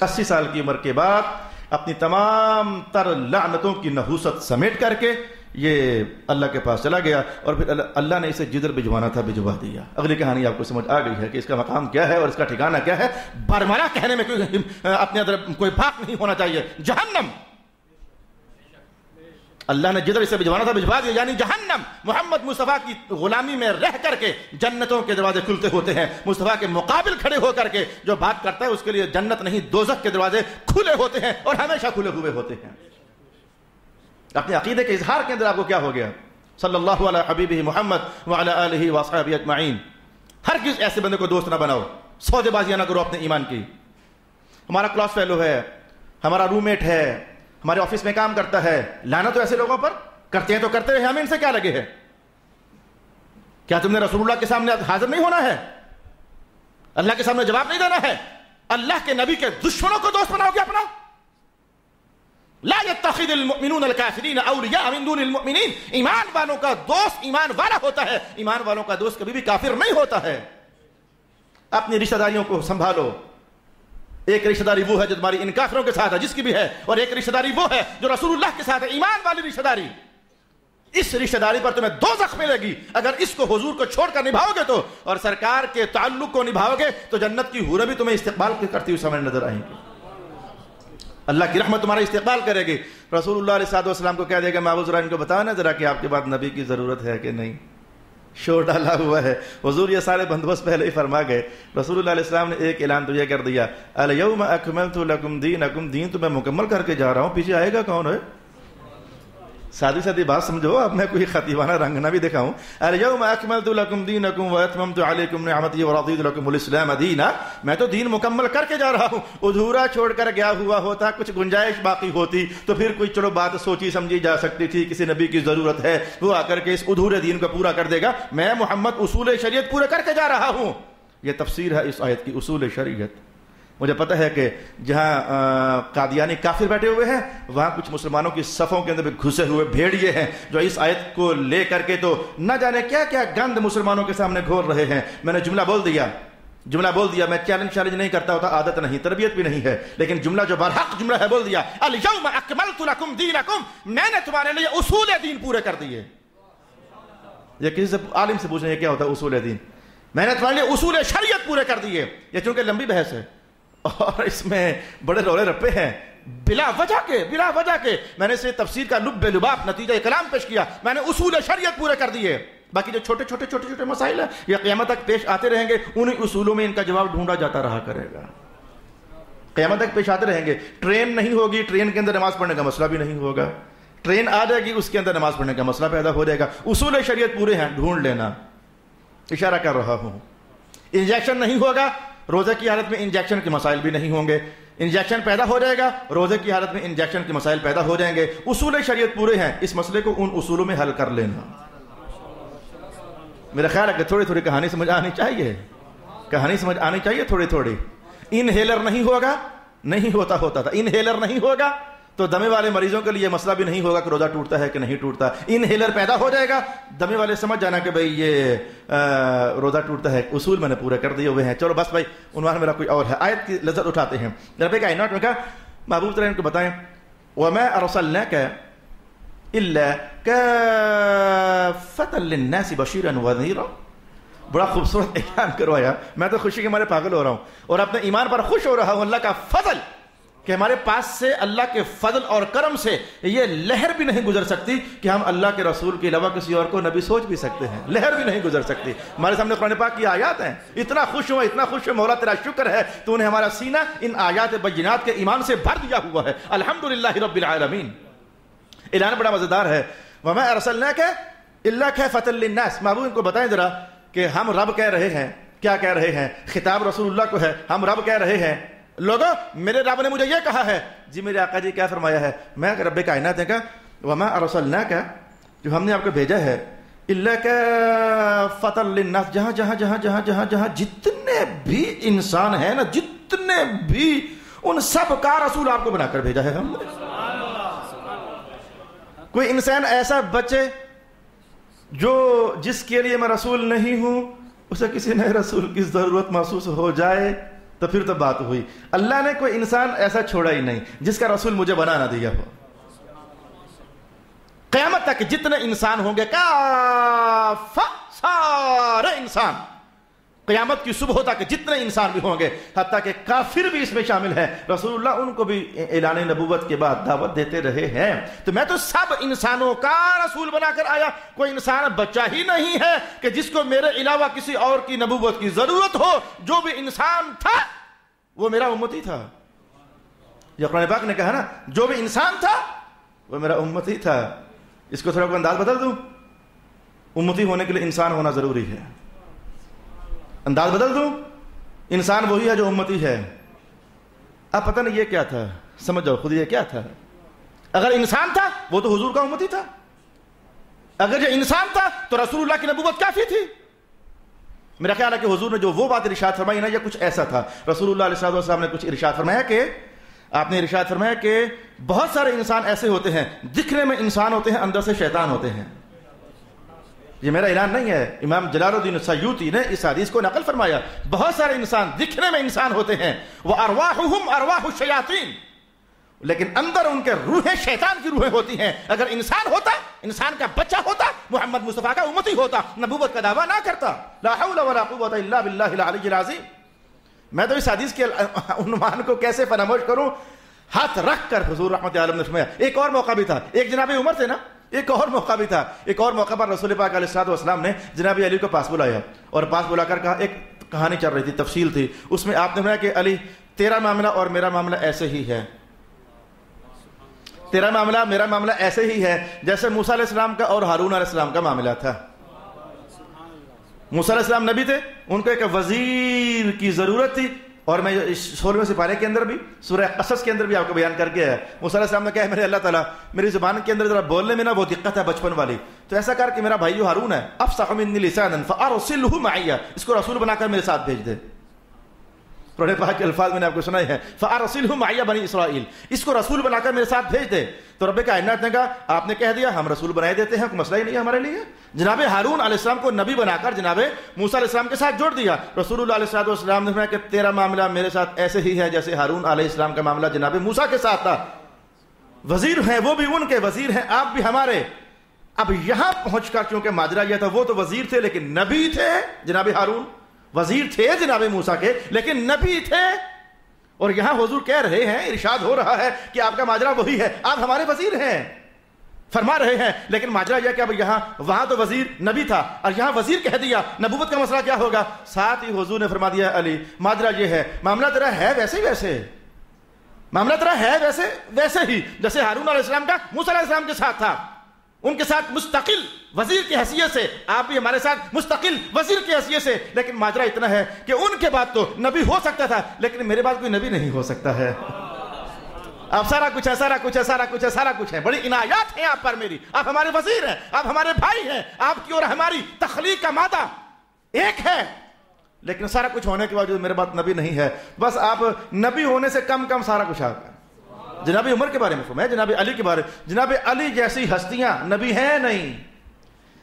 اسی سال کی عمر کے بعد اپنی تمام تر لعنتوں کی نحوست سمیٹ کر کے یہ اللہ کے پاس چلا گیا اور پھر اللہ نے اسے جدر بھجوانا تھا، بھجوا دیا۔ اگلی کہانی آپ کو سمجھ آ گئی ہے کہ اس کا مقام کیا ہے اور اس کا ٹھکانہ کیا ہے۔ برمانا کہنے میں کوئی اپنے اندر کوئی بھاک نہیں ہونا چاہیے۔ جہنم! اللہ نے جدھر اسے بھجوانا تھا، بھجوا دیا یعنی جہنم۔ محمد مصطفیٰ کی غلامی میں رہ کر کے جنتوں کے دروازے کھلتے ہوتے ہیں۔ مصطفیٰ کے مقابل کھڑے ہو کر کے جو بات کرتا ہے، اس کے لیے جنت نہیں، دوزخ کے دروازے کھلے ہوتے ہیں اور ہمیشہ کھلے ہوئے ہوتے ہیں۔ اپنے عقیدے کے اظہار کے اندر آپ کو کیا ہو گیا؟ صلی اللہ علیہ حبیب محمد علیہ وصحب اجمعین۔ ہر کس ایسے بندے کو دوست نہ بناؤ سودے بازیاں نہ کرو اپنے ایمان کی۔ ہمارا کلاس فیلو ہے، ہمارا روم میٹ ہے ہمارے آفس میں کام کرتا ہے۔ لانا تو ایسے لوگوں پر۔ کرتے ہیں تو کرتے رہے، ہمیں ان سے کیا لگے ہے؟ کیا تم نے رسول اللہ کے سامنے حاضر نہیں ہونا ہے؟ اللہ کے سامنے جواب نہیں دینا ہے؟ اللہ کے نبی کے دشمنوں کو دوست بناؤ گے اپنا۔ لا يتخذ المؤمنون الكافرين اولیاء من دون المؤمنین۔ ایمان والوں کا دوست ایمان والا ہوتا ہے۔ ایمان والوں کا دوست کبھی بھی کافر نہیں ہوتا ہے۔ اپنی رشتہ داریوں کو سنبھالو۔ ایک رشتہ داری وہ ہے جو تمہاری ان کافروں کے ساتھ ہے، جس کی بھی ہے، اور ایک رشتہ داری وہ ہے جو رسول اللہ کے ساتھ ہے، ایمان والی رشتہ داری۔ اس رشتہ داری پر تمہیں دو زخم ملے گی۔ اگر اس کو حضور کو چھوڑ کر نبھاؤ گے تو، اور سرکار کے تعلق کو نبھاؤ گے تو جنت کی حورہ بھی تمہیں استقبال کرتی ہوئی سمجھ نظر آئیں گی۔ اللہ کی رحمت تمہارا استقبال کرے گی۔ رسول اللہ علیہ والسلام کو کہہ دے گا محبوب ذرا ان کو بتانا ذرا کہ آپ کے بعد نبی کی ضرورت ہے کہ نہیں؟ شور ڈالا ہوا ہے۔ حضور یہ سارے بندوبست پہلے ہی فرما گئے۔ رسول اللہ علیہ السلام نے ایک اعلان تو یہ کر دیا۔ الیوم اکملت لکم دینکم، دین تو میں مکمل کر کے جا رہا ہوں۔ پیچھے آئے گا کون ہے؟ سادی سادی بات سمجھو، اب میں کوئی خطیبانہ رنگ نہ بھی دکھاؤں۔ الیوم اکملت لکم دینکم و اتممت علیکم نعمتی و رضیت لکم الاسلام دینا۔ میں تو دین مکمل کر کے جا رہا ہوں۔ ادھورا چھوڑ کر گیا ہوا ہوتا، کچھ گنجائش باقی ہوتی، تو پھر کوئی چلو بات سوچی سمجھی جا سکتی تھی، کسی نبی کی ضرورت ہے، وہ آ کر کے اس ادھورے دین کو پورا کر دے گا۔ میں محمد اصول شریعت پورے کر کے جا رھا ہوں۔ یہ تفسیر ہے اس آیت کی، اصول شریعت۔ مجھے پتہ ہے کہ جہاں قادیانی کافر بیٹھے ہوئے ہیں، وہاں کچھ مسلمانوں کی صفوں کے اندر بھی گھسے ہوئے بھیڑیے ہیں، جو اس آیت کو لے کر کے تو نہ جانے کیا کیا گند مسلمانوں کے سامنے گھول رہے ہیں۔ میں نے جملہ بول دیا، جملہ بول دیا، میں چیلنج چیلنج نہیں کرتا ہوتا، عادت نہیں، تربیت بھی نہیں ہے۔ لیکن جملہ جو برحق جملہ ہے، بول دیا الیوم اکملت لکم دینکم، میں نے تمہارے لیے اصول دین پورے کر دیے۔ یہ کسی سے عالم سے پوچھیں کیا ہوتا ہے اصول دین؟ میں نے تمہارے لیے اصول شریعت پورے کر دیے۔ یہ چونکہ لمبی بحث ہے۔ اور اس میں بڑے رولے رپے ہیں۔ بلا وجہ کے، بلا وجہ کے۔ میں نے اسے تفسیر کا لب لباب نتیجہ کلام پیش کیا۔ میں نے اصول شریعت پورے کر دیے۔ باقی جو چھوٹے چھوٹے چھوٹے چھوٹے مسائل ہیں، یہ قیامت تک پیش آتے رہیں گے۔ انہیں اصولوں میں ان کا جواب ڈھونڈا جاتا رہا کرے گا۔ قیامت تک پیش آتے رہیں گے۔ ٹرین نہیں ہوگی، ٹرین کے اندر نماز پڑھنے کا مسئلہ بھی نہیں ہوگا۔ ٹرین آ جائے گی، اس کے اندر نماز پڑھنے کا مسئلہ پیدا ہو جائے گا۔ اصول شریعت پورے ہیں، ڈھونڈ لینا۔ اشارہ کر رہا ہوں۔ انجیکشن نہیں ہوگا روزے کی حالت میں انجیکشن کے مسائل بھی نہیں ہوں گے۔ انجیکشن پیدا ہو جائے گا، روزے کی حالت میں انجیکشن کے مسائل پیدا ہو جائیں گے۔ اصول شریعت پورے ہیں، اس مسئلے کو ان اصولوں میں حل کر لینا۔ میرا خیال ہے کہ تھوڑی تھوڑی کہانی سمجھ آنی چاہیے۔ کہانی سمجھ آنی چاہیے تھوڑی تھوڑی۔ انہیلر نہیں ہوگا، نہیں ہوتا ہوتا تھا۔ انہیلر نہیں ہوگا تو دمے والے مریضوں کے لیے مسئلہ بھی نہیں ہوگا کہ روزہ ٹوٹتا ہے کہ نہیں ٹوٹتا۔ انہیلر پیدا ہو جائے گا۔ دمے والے سمجھ جانا کہ بھائی یہ روزہ ٹوٹتا ہے، اصول میں نے پورے کر دیے ہوئے ہیں۔ چلو بس بھائی عنوان میرا کوئی اور ہے۔ آیت کی لذت اٹھاتے ہیں۔ رب کا میں کہا محبوب ترین کو بتائیں۔ وما ارسلناك الا كافة للناس بشيرا ونذيرا۔ بڑا خوبصورت اعلان کروایا۔ میں تو خوشی کے مارے پاگل ہو رہا ہوں۔ اور اپنے ایمان پر خوش ہو رہا ہوں۔ اللہ کا فضل۔ کہ ہمارے پاس سے اللہ کے فضل اور کرم سے یہ لہر بھی نہیں گزر سکتی کہ ہم اللہ کے رسول کے علاوہ کسی اور کو نبی سوچ بھی سکتے ہیں۔ لہر بھی نہیں گزر سکتی۔ ہمارے سامنے قرآن پاک کی آیات ہیں۔ اتنا خوش ہوا، اتنا خوش ہوا، مولا تیرا شکر ہے۔ تو نے ہمارا سینہ ان آیات بجنات کے ایمان سے بھر دیا ہوا ہے۔ الحمدللہ رب العالمین۔ اعلان بڑا مزیدار ہے۔ وَمَا أَرْسَلْنَاكَ إِلَّا كَيْفَةً لِلنَّاسِ۔ محبوب، ان کو بتائیں ذرا کہ ہم رب کہہ رہے ہیں۔ کیا کہہ رہے ہیں؟ خطاب رسول اللہ کو ہے۔ ہم رب کہہ رہے ہیں۔ لوگوں، میرے رب نے مجھے یہ کہا ہے۔ جی میرے آقا جی کیا فرمایا ہے؟ میں رب کائنات کا وما ارسلناک جو ہم نے آپ کو بھیجا ہے اللہ کا فتح للناس، جہاں جہاں جہاں جہاں جہاں جہاں جتنے بھی انسان ہیں نا، جتنے بھی ان سب کا رسول آپ کو بنا کر بھیجا ہے۔ ہم کوئی انسان ایسا بچے جو جس کے لیے میں رسول نہیں ہوں، اسے کسی نئے رسول کی ضرورت محسوس ہو جائے۔ تو پھر تو بات ہوئی۔ اللہ نے کوئی انسان ایسا چھوڑا ہی نہیں، جس کا رسول مجھے بنا نہ دیا ہو۔ قیامت تک جتنے انسان ہوں گے سارے انسان۔ قیامت کی صبح تک جتنے انسان بھی ہوں گے، حتیٰ کہ کافر بھی اس میں شامل ہے رسول اللہ ان کو بھی اعلان نبوت کے بعد دعوت دیتے رہے ہیں۔ تو میں تو سب انسانوں کا رسول بنا کر آیا۔ کوئی انسان بچہ ہی نہیں ہے کہ جس کو میرے علاوہ کسی اور کی نبوت کی ضرورت ہو۔ جو بھی انسان تھا، وہ میرا امتی تھا۔ یہ قرآن پاک نے کہا نا، جو بھی انسان تھا، وہ میرا امتی تھا۔ اس کو تھوڑا انداز بدل دوں؟ امتی ہونے کے لیے انسان ہونا ضروری ہے۔ انداز بدل دوں؟ انسان وہی ہے جو امتی ہے۔ اب پتہ نہیں یہ کیا تھا؟ سمجھ جاؤ، خود یہ کیا تھا؟ اگر انسان تھا، وہ تو حضور کا امتی تھا۔ اگر یہ انسان تھا، تو رسول اللہ کی نبوت کافی تھی۔ میرا خیال ہے کہ حضور نے جو وہ بات ارشاد فرمائی نا، یہ کچھ ایسا تھا۔ رسول اللہ علیہ السلام نے کچھ ارشاد فرمایا کہ، آپ نے ارشاد فرمایا کہ بہت سارے انسان ایسے ہوتے ہیں، دکھنے میں انسان ہوتے ہیں، اندر سے شیطان ہوتے ہیں۔ یہ میرا اعلان نہیں ہے۔ امام جلال الدین سیوتی نے اس حدیث کو نقل فرمایا۔ بہت سارے انسان دکھنے میں انسان ہوتے ہیں۔ وہ ارواحہم ارواح الشیاطین لیکن اندر ان کے روحیں شیطان کی روحیں ہوتی ہیں۔ اگر انسان ہوتا، انسان کا بچہ ہوتا، محمد مصطفیٰ کا امتی ہوتا، نبوت کا دعویٰ نہ کرتا، لا حول ولا قوت الا باللہ العلی العظیم۔ میں تو اس حدیث کے عنوان کو کیسے فراموش کروں؟ ہاتھ رکھ کر حضور رحمت عالم نے فرمایا۔ ایک اور موقع بھی تھا۔ ایک جناب عمر تھے نا؟ ایک اور موقع بھی تھا۔ ایک اور موقع پر رسول پاک علیہ السلام نے جناب علی کو پاس بلایا اور پاس بلا کر کہا، ایک کہانی چل رہی تھی، تفصیل تھی۔ اس میں آپ نے فرمایا کہ علی، تیرا معاملہ اور میرا معاملہ ایسے ہی ہے۔ تیرا معاملہ، میرا معاملہ ایسے ہی ہے جیسے موسیٰ علیہ السلام کا اور ہارون علیہ السلام کا معاملہ تھا۔ موسیٰ علیہ السلام نبی تھے، ان کو ایک وزیر کی ضرورت تھی۔ اور میں سولہویں سپارے کے اندر بھی، سورہ قصص کے اندر بھی آپ کو بیان کر کے ہے۔ موسیٰ علیہ السلام نے کہا ہے میرے اللہ تعالیٰ، میری زبان کے اندر ذرا بولنے میں نا وہ دقت ہے بچپن والی۔ تو ایسا کر کے میرا بھائی جو ہارون ہے افصح منی لسانا فارسلہ معیہ اس کو رسول بنا کر میرے ساتھ بھیج دے۔ قرآن پاک کے الفاظ میں نے آپ کو سنا ہے۔ فارسلہ معیہ بنی اسرائیل اس کو رسول بنا کر میرے ساتھ بھیج دے۔ تو رب کائنات نے کہا، آپ نے کہہ دیا، ہم رسول بنائے دیتے ہیں، کوئی مسئلہ ہی نہیں ہے ہمارے لیے۔ جناب ہارون علیہ السلام کو نبی بنا کر جناب موسیٰ علیہ السلام کے ساتھ جوڑ دیا۔ رسول اللہ علیہ السلام نے فرمایا کہ تیرا معاملہ میرے ساتھ ایسے ہی ہے جیسے ہارون علیہ السلام کا معاملہ جناب موسیٰ کے ساتھ تھا۔ وزیر ہیں، وہ بھی ان کے وزیر ہیں، آپ بھی ہمارے۔ اب یہاں پہنچ کر چونکہ ماجرا یہ تھا، وہ تو وزیر تھے لیکن نبی تھے جناب ہارون۔ وزیر تھے جناب موسیٰ کے، لیکن نبی تھے۔ اور یہاں حضور کہہ رہے ہیں، ارشاد ہو رہا ہے کہ آپ کا ماجرا وہی ہے، آپ ہمارے وزیر ہیں۔ فرما رہے ہیں، لیکن ماجرا یہ کہ اب یہاں، وہاں تو وزیر نبی تھا۔ اور یہاں وزیر کہہ دیا، نبوت کا مسئلہ کیا ہوگا؟ ساتھ ہی حضور نے فرما دیا، علی، ماجرا یہ ہے، معاملہ تیرا ہے ویسے ویسے۔ معاملہ تیرا ہے ویسے ویسے ہی، جیسے ہارون علیہ السلام کا، موسیٰ علیہ السلام کے ساتھ تھا۔ ان کے ساتھ مستقل وزیر کی حیثیت سے، آپ بھی ہمارے ساتھ مستقل وزیر کی حیثیت سے۔ لیکن ماجرا اتنا ہے کہ ان کے بعد تو نبی ہو سکتا تھا، لیکن میرے بعد کوئی نبی نہیں ہو سکتا ہے۔ اب سارا کچھ ہے، سارا کچھ ہے، سارا کچھ ہے، سارا کچھ ہے۔ بڑی عنایات ہیں آپ پر میری۔ آپ ہمارے وزیر ہیں، آپ ہمارے بھائی ہیں، آپ کی اور ہماری تخلیق کا مادہ ایک ہے۔ لیکن سارا کچھ ہونے کے بعد میرے بعد نبی نہیں ہے۔ بس آپ نبی ہونے سے کم کم سارا کچھ آتا ہے جناب عمر کے بارے میں فرمایا، جناب علی کے بارے میں جناب علی جیسی ہستیاں نبی ہیں نہیں۔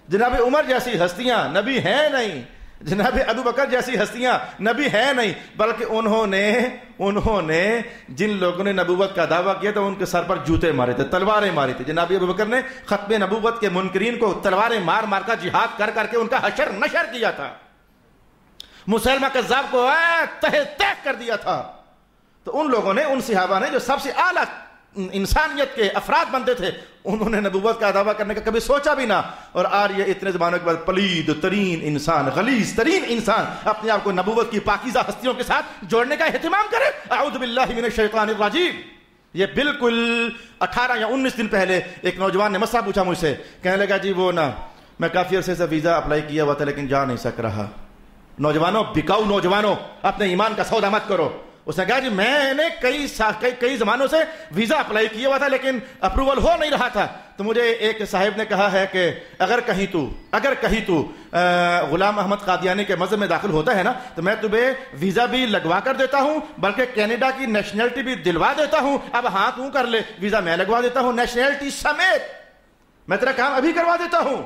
جناب عمر جیسی ہستیاں نبی ہیں نہیں۔ جناب ابو بکر جیسی ہستیاں نبی ہیں نہیں، بلکہ انہوں نے انہوں نے جن لوگوں نے نبوت کا دعویٰ کیا تھا، ان کے سر پر جوتے مارے تھے، تلواریں ماری تھی۔ جناب ابو بکر نے ختم نبوت کے منکرین کو تلواریں مار مار کر جہاد کر کر کے ان کا حشر نشر کیا تھا۔ مسلمہ کذاب کو تہ تہ کر دیا تھا۔ تو ان لوگوں نے، ان صحابہ نے جو سب سے اعلیٰ انسانیت کے افراد بنتے تھے، انہوں نے نبوت کا دعویٰ کرنے کا کبھی سوچا بھی نہ۔ اور آج یہ اتنے زمانوں کے بعد پلید ترین انسان، غلیظ ترین انسان اپنے آپ کو نبوت کی پاکیزہ ہستیوں کے ساتھ جوڑنے کا اہتمام کرے۔ اعوذ باللہ من الشیطان الرجیم۔ یہ بالکل اٹھارہ یا انیس دن پہلے ایک نوجوان نے مسئلہ پوچھا مجھ سے۔ کہنے لگا جی وہ نا میں کافی عرصے سے ویزا اپلائی کیا ہوا تھا لیکن جا نہیں سک رہا۔ نوجوانوں، بکاؤ نوجوانوں، اپنے ایمان کا سودا مت کرو۔ اس نے کہا جی میں نے کئی کئی زمانوں سے ویزا اپلائی کیا ہوا تھا لیکن اپروول ہو نہیں رہا تھا۔ تو مجھے ایک صاحب نے کہا ہے کہ اگر کہیں تو، اگر کہیں تو غلام احمد قادیانی کے مذہب میں داخل ہوتا ہے نا، تو میں تمہیں ویزا بھی لگوا کر دیتا ہوں، بلکہ کینیڈا کی نیشنلٹی بھی دلوا دیتا ہوں۔ اب ہاں تو کر لے، ویزا میں لگوا دیتا ہوں نیشنلٹی سمیت۔ میں تیرا کام ابھی کروا دیتا ہوں۔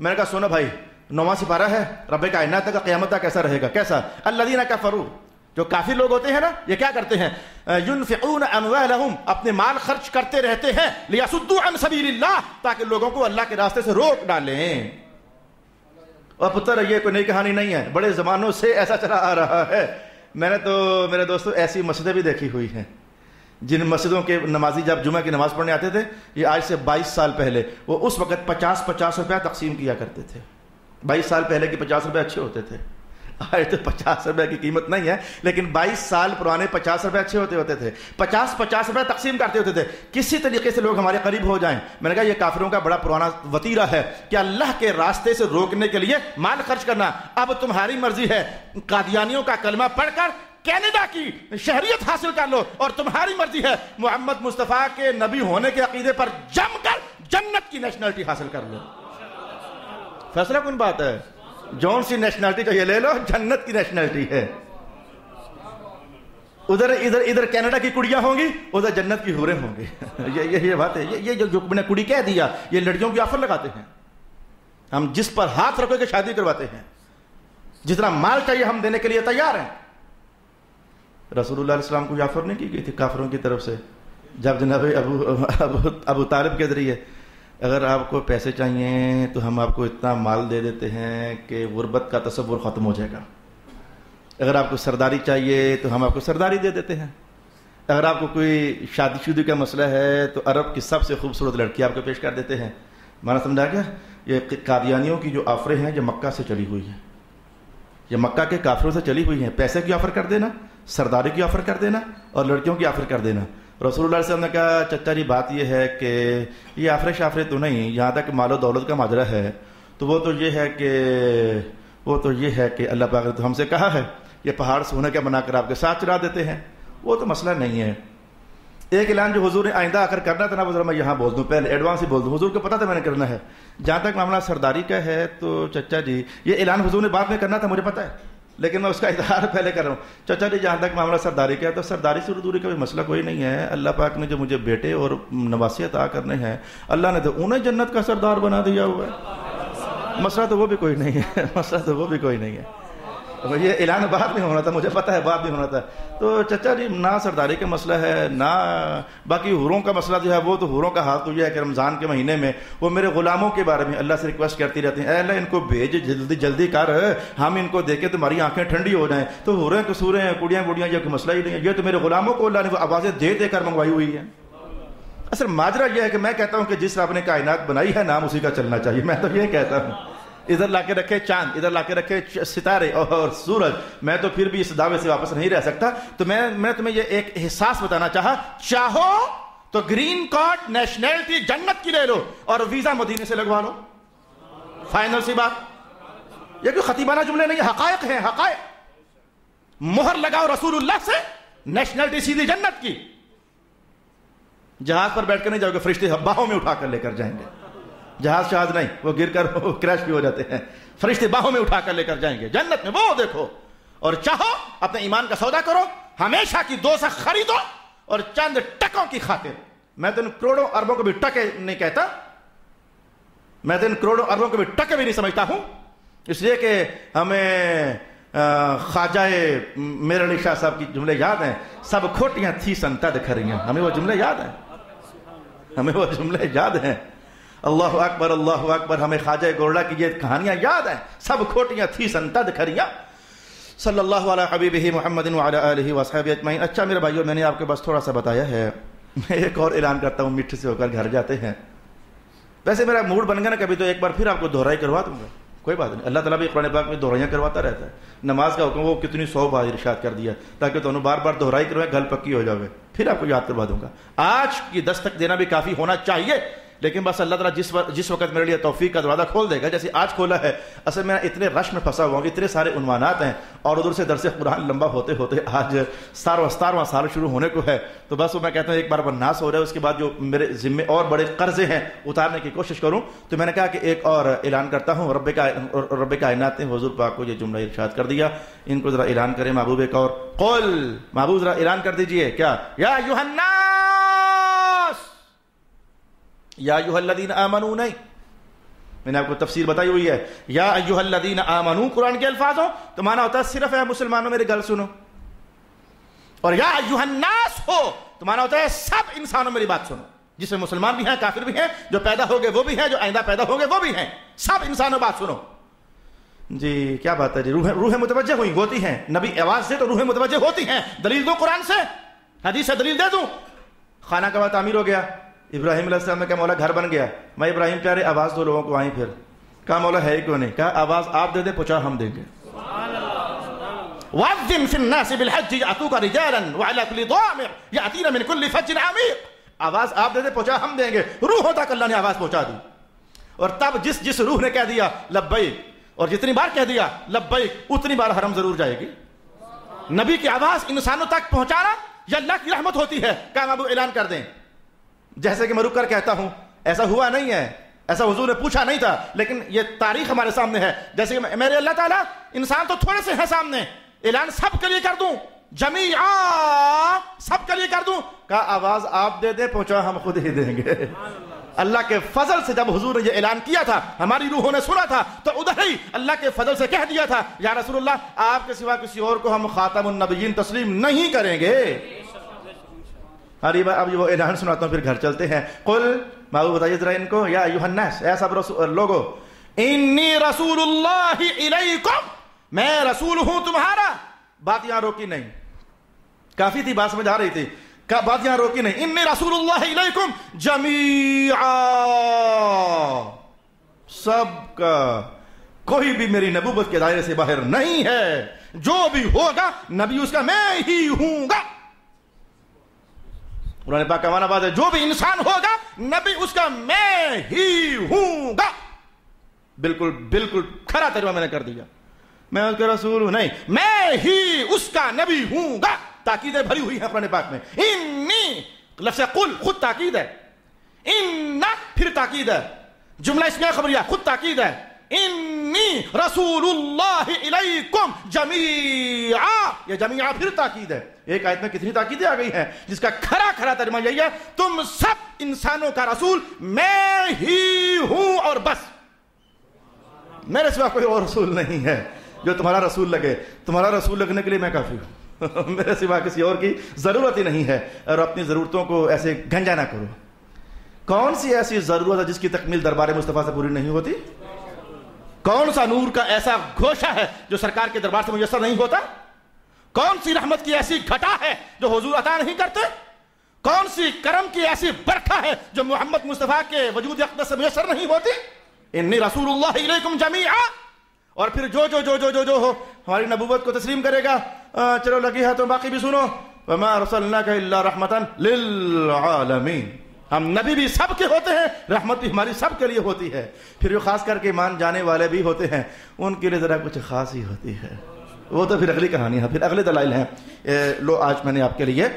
میں نے کہا سونا بھائی، نواں سپارہ ہے، رب کائنات کا قیامت کیسا رہے گا۔ کیسا؟ اللہ دینا کا فرو جو کافی لوگ ہوتے ہیں نا، یہ کیا کرتے ہیں؟ ينفقون اموالهم اپنے مال خرچ کرتے رہتے ہیں لیاسدوا عن سبیل اللہ تاکہ لوگوں کو اللہ کے راستے سے روک ڈالیں۔ اور پتر، یہ کوئی نئی کہانی نہیں ہے۔ بڑے زمانوں سے ایسا چلا آ رہا ہے۔ میں نے تو، میرے دوستو، ایسی مسجدیں بھی دیکھی ہوئی ہیں۔ جن مسجدوں کے نمازی، جب جمعہ کی نماز پڑھنے آتے تھے، یہ آج سے بائیس سال پہلے، وہ اس وقت پچاس پچاس روپیہ تقسیم کیا کرتے تھے۔ بائیس سال پہلے کے پچاس روپے اچھے ہوتے تھے۔ آج تو پچاس روپے کی قیمت نہیں ہے، لیکن بائیس سال پرانے پچاس روپے اچھے ہوتے ہوتے تھے۔ پچاس پچاس روپے تقسیم کرتے ہوتے تھے۔ کسی طریقے سے لوگ ہمارے قریب ہو جائیں۔ میں نے کہا، یہ کافروں کا بڑا پرانا وطیرہ ہے کہ اللہ کے راستے سے روکنے کے لیے مال خرچ کرنا۔ اب تمہاری مرضی ہے۔ قادیانیوں کا کلمہ پڑھ کر کینیڈا کی شہریت حاصل کر لو اور تمہاری مرضی ہے۔ محمد مصطفیٰ کے نبی ہونے کے عقیدے پر جم کر جنت کی نیشنلٹی حاصل کر لو۔ فیصلہ کون بات ہے؟ جون سی نیشنلٹی چاہیے، لے لو، جنت کی نیشنلٹی ہے۔ ادھر ادھر ادھر کینیڈا کی کڑیاں ہوں گی، ادھر جنت کی ہورے ہوں گی۔ <laughs> یہ یہ بات ہے۔ یہ جو میں نے کڑی کہہ دیا، یہ لڑکیوں کی آفر لگاتے ہیں۔ ہم جس پر ہاتھ رکھو کے شادی کرواتے ہیں۔ جتنا مال چاہیے ہم دینے کے لیے تیار ہیں۔ رسول اللہ علیہ السلام کو یہ آفر نہیں کی گئی تھی کافروں کی طرف سے؟ جب جناب ابو ابو ابو طالب کے ذریعے اگر آپ کو پیسے چاہیے تو ہم آپ کو اتنا مال دے دیتے ہیں کہ غربت کا تصور ختم ہو جائے گا۔ اگر آپ کو سرداری چاہیے تو ہم آپ کو سرداری دے دیتے ہیں۔ اگر آپ کو کوئی شادی شدی کا مسئلہ ہے تو عرب کی سب سے خوبصورت لڑکی آپ کو پیش کر دیتے ہیں۔ مانا سمجھا کیا یہ قادیانیوں کی جو آفریں ہیں جو مکہ سے چلی ہوئی ہیں۔ یہ مکہ کے کافروں سے چلی ہوئی ہیں۔ پیسے کی آفر کر دینا، سرداری کی آفر کر دینا اور لڑکیوں کی آفر کر دینا۔ رسول اللہ علیہ وسلم نے کہا، چچا جی بات یہ ہے کہ یہ آفرے شافرے تو نہیں، یہاں تک مال و دولت کا ماجرا ہے، تو وہ تو یہ ہے کہ، وہ تو یہ ہے کہ اللہ پاک نے تو ہم سے کہا ہے، یہ پہاڑ سونے کا بنا کر آپ کے ساتھ چرا دیتے ہیں۔ وہ تو مسئلہ نہیں ہے۔ ایک اعلان جو حضور نے آئندہ آ کر کرنا تھا نا، وہ میں یہاں بول دوں۔ پہلے ایڈوانس ہی بول دوں۔ حضور کو پتا تھا میں نے کرنا ہے۔ جہاں تک معاملہ سرداری کا ہے، تو چچا جی یہ اعلان حضور نے بعد میں کرنا تھا، مجھے پتا ہے۔ لیکن میں اس کا اظہار پہلے کر رہا ہوں۔ چچا جی جہاں تک معاملہ سرداری کا ہے، تو سرداری سے دوری کا بھی مسئلہ کوئی نہیں ہے۔ اللہ پاک نے جو مجھے بیٹے اور نواسی عطا کرنے ہیں، اللہ نے تو انہیں جنت کا سردار بنا دیا ہوا ہے۔ مسئلہ تو وہ بھی کوئی نہیں ہے۔ <laughs> مسئلہ تو وہ بھی کوئی نہیں ہے۔ یہ اعلان بعد میں ہونا تھا، مجھے پتا ہے بعد میں ہونا تھا۔ تو چچا جی نہ سرداری کا مسئلہ ہے، نہ باقی حوروں کا مسئلہ جو ہے، وہ تو حوروں کا حال تو یہ ہے کہ رمضان کے مہینے میں وہ میرے غلاموں کے بارے میں اللہ سے ریکویسٹ کرتی رہتی ہیں۔ اے اللہ، ان کو بھیج، جلدی جلدی کر۔ ہم ان کو دیکھیں تمہاری آنکھیں ٹھنڈی ہو جائیں۔ تو حوریں قصوریں ہیں کڑیاں گڑیاں یہ کوئی مسئلہ ہی نہیں ہے۔ یہ تو میرے غلاموں کو اللہ نے وہ آوازیں دے دے کر منگوائی ہوئی ہیں۔ اصل ماجرا یہ ہے کہ میں کہتا ہوں کہ جس رب نے کائنات بنائی ہے، نام اسی کا چلنا چاہیے۔ میں تو یہ کہتا ہوں۔ ادھر لا کے رکھے چاند، ادھر لا کے رکھے ستارے اور سورج۔ میں تو پھر بھی اس دعوے سے واپس نہیں رہ سکتا۔ تو میں میں تمہیں یہ ایک احساس بتانا چاہا۔ چاہو تو گرین کارڈ نیشنلٹی جنت کی لے لو اور ویزا مدینے سے لگوا لو۔ فائنل سی بات۔ یہ کوئی خطیبانہ جملے نہیں، حقائق ہیں، حقائق۔ مہر لگاؤ رسول اللہ سے نیشنلٹی سیدھی جنت کی۔ جہاز پر بیٹھ کر نہیں جاؤ گے، فرشتے باہوں میں اٹھا کر لے کر جائیں گے۔ جہاز شہاز نہیں، وہ گر کر کریش بھی ہو جاتے ہیں۔ فرشتے باہوں میں اٹھا کر لے کر جائیں گے۔ جنت میں وہ دیکھو۔ اور چاہو اپنے ایمان کا سودا کرو، ہمیشہ کی دو سے خریدو اور چند ٹکوں کی خاطر۔ میں تو ان کروڑوں اربوں کو بھی ٹکے نہیں کہتا۔ میں تو ان کروڑوں اربوں کو بھی ٹکے بھی نہیں سمجھتا ہوں۔ اس لیے کہ ہمیں خواجہ میرے علی شاہ صاحب کی جملے یاد ہیں۔ سب کھوٹیاں تھی سنتا دکھ رہی ہیں۔ ہمیں وہ جملے یاد ہیں۔ ہمیں وہ جملے یاد ہیں۔ اللہ اکبر اللہ اکبر، ہمیں خواجہ گورڈا کی یہ کہانیاں یاد ہیں۔ سب کھوٹیاں تھی سنتا دکھ رہی ہیں صلی اللہ علیہ حبیب محمد وعلی آلہ وصحبہ اجمعین۔ اچھا میرے بھائیو، میں نے آپ کے بس تھوڑا سا بتایا ہے۔ میں ایک اور اعلان کرتا ہوں، مٹھ سے ہو کر گھر جاتے ہیں۔ ویسے میرا موڈ بن گیا نا کبھی، تو ایک بار پھر آپ کو دہرائی کروا دوں گا۔ کوئی بات نہیں، اللہ تعالیٰ بھی قرآن پاک میں دہرائیاں کرواتا رہتا ہے۔ نماز کا حکم، وہ کتنی سو بار ارشاد کر دیا تاکہ تو بار بار دہرائی کروائے گل پکی ہو جاوے۔ پھر آپ کو یاد کروا دوں گا۔ آج کی دستک دینا بھی کافی ہونا چاہیے۔ لیکن بس اللہ تعالیٰ جس وقت جس وقت میرے لیے توفیق کا دروازہ کھول دے گا، جیسے آج کھولا ہے، اصل میں اتنے رش میں پھنسا ہوا ہوں، اتنے سارے عنوانات ہیں اور ادھر سے درس قرآن لمبا ہوتے ہوتے آج ستارواں ستارواں سال شروع ہونے کو ہے۔ تو بس وہ میں کہتا ہوں، ایک بار بناس ہو رہا ہے، اس کے بعد جو میرے ذمے اور بڑے قرضے ہیں اتارنے کی کوشش کروں۔ تو میں نے کہا کہ ایک اور اعلان کرتا ہوں، رب کا رب کائنات نے حضور پاک کو یہ جملہ ارشاد کر دیا۔ ان کو ذرا اعلان کریں، محبوب ایک اور۔ قول محبوب ذرا اعلان کر دیجیے، کیا؟ یا یوحنا یا ایوہ الذین آمنو نہیں۔ میں نے آپ کو تفسیر بتائی ہوئی ہے۔ یا ایوہ الذین آمنو، قرآن کے الفاظ ہو تو مانا ہوتا ہے صرف ہے مسلمانوں میرے گل سنو۔ اور یا ایوہ الناس ہو، تو مانا ہوتا ہے سب انسانوں، میری بات سنو۔ جس میں مسلمان بھی ہیں، کافر بھی ہیں، جو پیدا ہو گئے وہ بھی ہیں، جو آئندہ پیدا ہو گئے وہ بھی ہیں۔ سب انسانوں، بات سنو۔ جی کیا بات ہے جی؟ روح روح متوجہ ہوئی ہوتی ہیں۔ نبی آواز سے تو روح متوجہ ہوتی ہیں۔ دلیل دو قرآن سے۔ حدیث سے دلیل دے دوں۔ خانہ کا تعمیر ہو گیا۔ ابراہیم علیہ السلام نے کہا، مولا، گھر بن گیا۔ میں ابراہیم، پیارے آواز دو لوگوں کو آئیں پھر۔ کہا، مولا، ہے کیوں نہیں؟ کہا، آواز آپ دے دے پوچھا ہم دیں گے۔ وَعَذِّمْ فِي النَّاسِ بِالْحَجِّ يَعْتُوكَ رِجَالًا وَعَلَى كُلِّ ضَامِرْ يَعْتِينَ مِنْ كُلِّ فَجٍ عَمِيقٍ۔ آواز آپ دے دے پوچھا ہم دیں گے۔ روحوں تک اللہ نے آواز پہنچا دی۔ اور تب جس جس روح نے کہہ دیا، لبیک۔ اور جتنی بار کہہ دیا، لبیک، اتنی بار حرم ضرور جائے گی۔ نبی کی آواز انسانوں تک پہنچانا یا اللہ کی رحمت ہوتی ہے؟ کہا ابو اعلان کر دیں۔ جیسے کہ میں رک کر کہتا ہوں، ایسا ہوا نہیں ہے، ایسا حضور نے پوچھا نہیں تھا، لیکن یہ تاریخ ہمارے سامنے ہے۔ جیسے کہ میرے اللہ تعالیٰ، انسان تو تھوڑے سے ہیں سامنے، اعلان سب کے لیے کر دوں۔ جمیعا سب کے لیے کر دوں۔ کہا، آواز آپ دے دے پہنچا، ہم خود ہی دیں گے۔ اللہ کے فضل سے جب حضور نے یہ اعلان کیا تھا، ہماری روحوں نے سنا تھا، تو ادھر ہی اللہ کے فضل سے کہہ دیا تھا، یا رسول اللہ، آپ کے سوا کسی اور کو ہم خاتم النبیین تسلیم نہیں کریں گے۔ اب اب وہ اعلان سناتا ہوں پھر گھر چلتے ہیں قل مابو بتائیے ذرا ان کو یا ایوہ الناس اے سب لوگو انی رسول اللہ علیکم میں رسول ہوں تمہارا بات یہاں روکی نہیں کافی تھی بات سمجھ آ رہی تھی بات یہاں روکی نہیں انی رسول اللہ علیکم جمیعا سب کا کوئی بھی میری نبوت کے دائرے سے باہر نہیں ہے جو بھی ہوگا نبی اس کا میں ہی ہوں گا قرآن پاک کا معنی بات ہے، جو بھی انسان ہوگا، نبی اس کا میں ہی ہوں گا۔ بالکل بالکل کھرا تجربہ میں نے کر دیا۔ میں اس کا رسول ہوں، نہیں، میں ہی اس کا نبی ہوں گا۔ تاکیدیں بھری ہوئی ہیں قرآن پاک میں۔ انی، لفظ قل، خود تاکید ہے۔ ان پھر تاکید ہے۔ جملہ اس میں خبریہ خود تاکید ہے۔ انی رسول اللہ علیکم جمیعا یہ جمیعا پھر تاکید ہے ایک آیت میں کتنی تاکیدیں آ گئی ہیں جس کا کھرا کھرا ترجمہ یہی ہے تم سب انسانوں کا رسول میں ہی ہوں اور بس میرے سوا کوئی اور رسول نہیں ہے جو تمہارا رسول لگے تمہارا رسول لگنے کے لیے میں کافی ہوں میرے سوا کسی اور کی ضرورت ہی نہیں ہے اور اپنی ضرورتوں کو ایسے گنجا نہ کرو کون سی ایسی ضرورت ہے جس کی تکمیل دربار مصطفیٰ سے پوری نہیں ہوتی کون سا نور کا ایسا گھوشہ ہے جو سرکار کے دربار سے میسر نہیں ہوتا؟ کون سی رحمت کی ایسی گھٹا ہے جو حضور عطا نہیں کرتے؟ کون سی کرم کی ایسی برکھا ہے جو محمد مصطفیٰ کے وجود اقدس سے میسر نہیں ہوتی؟ انی رسول اللہ علیکم جمیعا۔ اور پھر جو جو جو جو جو جو ہو، ہماری نبوت کو تسلیم کرے گا۔ چلو لگی ہے تو باقی بھی سنو۔ وما رسولنا کا اللہ رحمت للعالمین ہم نبی بھی سب کے ہوتے ہیں، رحمت بھی ہماری سب کے لیے ہوتی ہے۔ پھر جو خاص کر کے ایمان جانے والے بھی ہوتے ہیں، ان کے لیے ذرا کچھ خاص ہی ہوتی ہے۔ وہ تو پھر اگلی کہانی ہے، پھر اگلے دلائل ہیں۔ لو، آج میں نے آپ کے لیے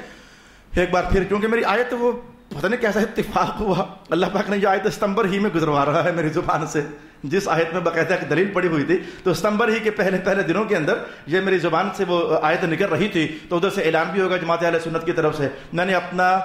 ایک بار پھر، کیونکہ میری آیت وہ پتہ نہیں کیسا اتفاق ہوا۔ اللہ پاک نے جو آیت ستمبر ہی میں گزروا رہا ہے میری زبان سے۔ جس آیت میں باقاعدہ دلیل پڑی ہوئی تھی، تو ستمبر ہی کے پہلے پہلے دنوں کے اندر یہ میری زبان سے وہ آیت نکل رہی تھی، تو ادھر سے اعلان بھی ہوگا جماعت علیہ سنت کی طرف سے۔ میں نے اپنا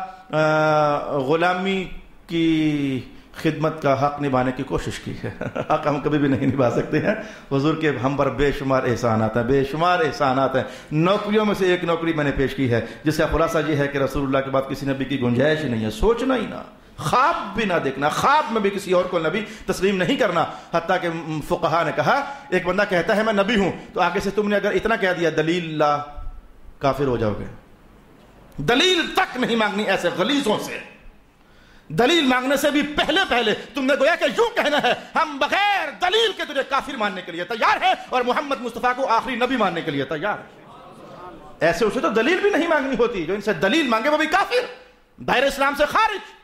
غلامی کی خدمت کا حق نبھانے کی کوشش کی ہے۔ <laughs> حق ہم کبھی بھی نہیں نبھا سکتے ہیں۔ حضور کے ہم پر بے شمار احسانات ہیں، بے شمار احسانات ہیں۔ نوکریوں میں سے ایک نوکری میں نے پیش کی ہے، جس کا خلاصہ یہ ہے کہ رسول اللہ کے بعد کسی نبی کی گنجائش ہی نہیں ہے۔ سوچنا ہی نہ۔ خواب بھی نہ دیکھنا، خواب میں بھی کسی اور کو نبی تسلیم نہیں کرنا۔ حتیٰ کہ فقہا نے کہا، ایک بندہ کہتا ہے، میں نبی ہوں۔ تو آگے سے تم نے اگر اتنا کہہ دیا، دلیل لا، کافر ہو جاؤ گے۔ دلیل تک نہیں مانگنی ایسے غلیظوں سے۔ دلیل مانگنے سے بھی پہلے پہلے تم نے گویا کہ یوں کہنا ہے، ہم بغیر دلیل کے تجھے کافر ماننے کے لیے تیار ہے اور محمد مصطفیٰ کو آخری نبی ماننے کے لیے تیار ہے ایسے اسے تو دلیل بھی نہیں مانگنی ہوتی، جو ان سے دلیل مانگے وہ بھی کافر۔ دائر اسلام سے خارج۔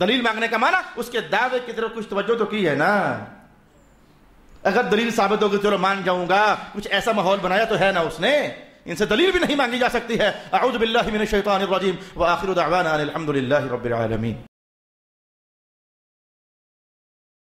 دلیل مانگنے کا معنی اس کے دعوے کی طرف کچھ توجہ تو کی ہے نا؟ اگر دلیل ثابت ہوگی چلو مان جاؤں گا، کچھ ایسا ماحول بنایا تو ہے نا اس نے؟ ان سے دلیل بھی نہیں مانگی جا سکتی ہے۔ اعوذ باللہ من الشیطان الرجیم۔ وآخر دعوانا الحمد للہ رب العالمین۔